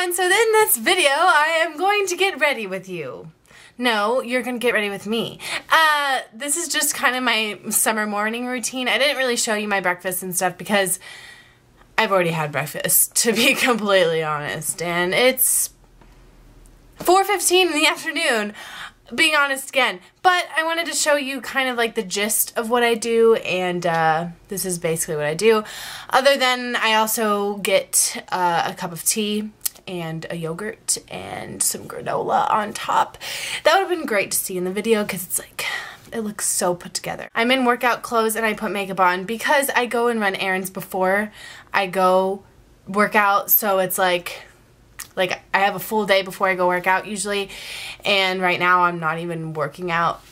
everyone, so in this video I am going to get ready with you. No, you're gonna get ready with me. Uh, this is just kind of my summer morning routine. I didn't really show you my breakfast and stuff because I've already had breakfast, to be completely honest. And it's 4.15 in the afternoon, being honest again. But I wanted to show you kind of like the gist of what I do, and uh, this is basically what I do. Other than I also get uh, a cup of tea and a yogurt and some granola on top. That would have been great to see in the video because it's like it looks so put together. I'm in workout clothes and I put makeup on because I go and run errands before I go work out. So it's like, like I have a full day before I go work out usually. And right now I'm not even working out.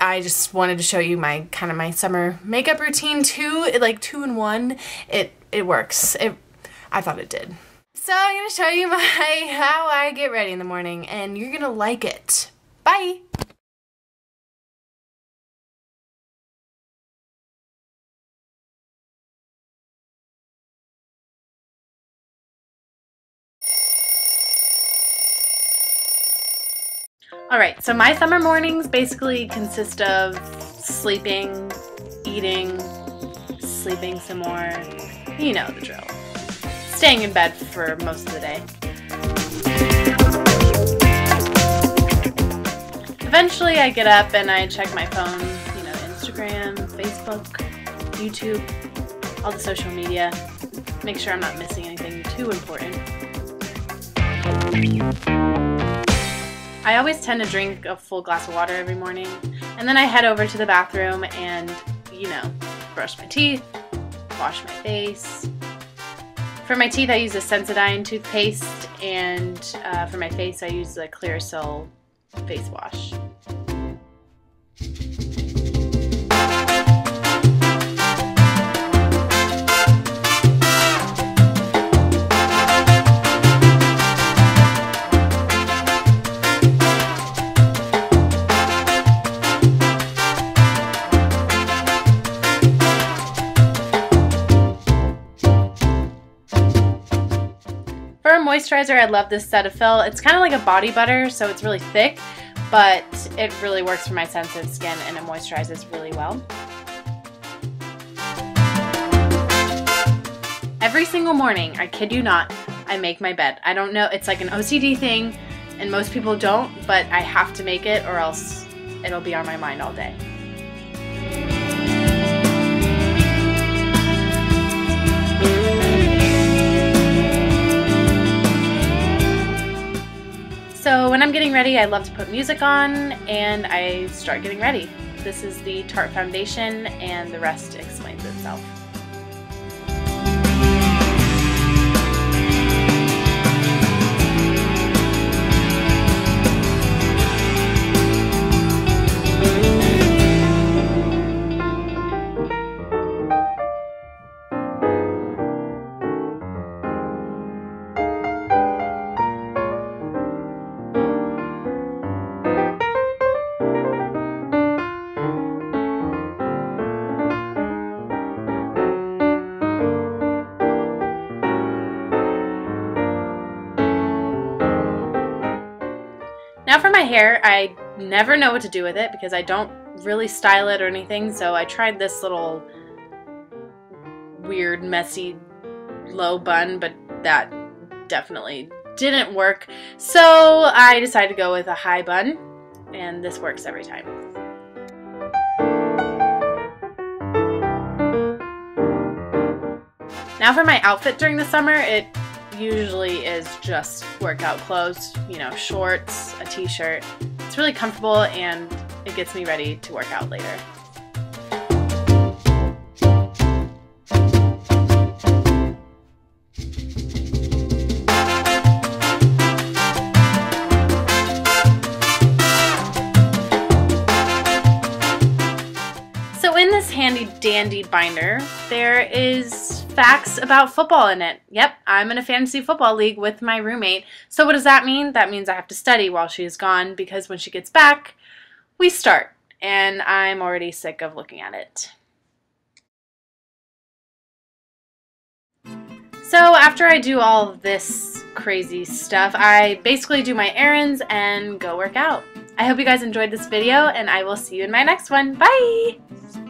I just wanted to show you my kind of my summer makeup routine too. It, like two in one. It it works. It I thought it did. So I'm gonna show you my how I get ready in the morning and you're gonna like it. Bye! Alright, so my summer mornings basically consist of sleeping, eating, sleeping some more. You know the drill. Staying in bed for most of the day. Eventually I get up and I check my phone, you know, Instagram, Facebook, YouTube, all the social media. Make sure I'm not missing anything too important. I always tend to drink a full glass of water every morning, and then I head over to the bathroom and, you know, brush my teeth, wash my face. For my teeth, I use a Sensodyne toothpaste, and uh, for my face, I use the Clearasil face wash. Moisturizer, I love this Cetaphil. It's kind of like a body butter, so it's really thick, but it really works for my sensitive skin and it moisturizes really well. Every single morning, I kid you not, I make my bed. I don't know, it's like an OCD thing, and most people don't, but I have to make it or else it'll be on my mind all day. So when I'm getting ready, I love to put music on and I start getting ready. This is the Tarte foundation and the rest explains itself. Now for my hair, I never know what to do with it because I don't really style it or anything, so I tried this little weird, messy, low bun, but that definitely didn't work. So I decided to go with a high bun, and this works every time. Now for my outfit during the summer, it usually is just workout clothes, you know, shorts, a t-shirt. It's really comfortable and it gets me ready to work out later. So in this handy dandy binder, there is facts about football in it. Yep, I'm in a fantasy football league with my roommate. So what does that mean? That means I have to study while she's gone because when she gets back, we start. And I'm already sick of looking at it. So after I do all this crazy stuff. I basically do my errands and go work out. I hope you guys enjoyed this video and I will see you in my next one. Bye!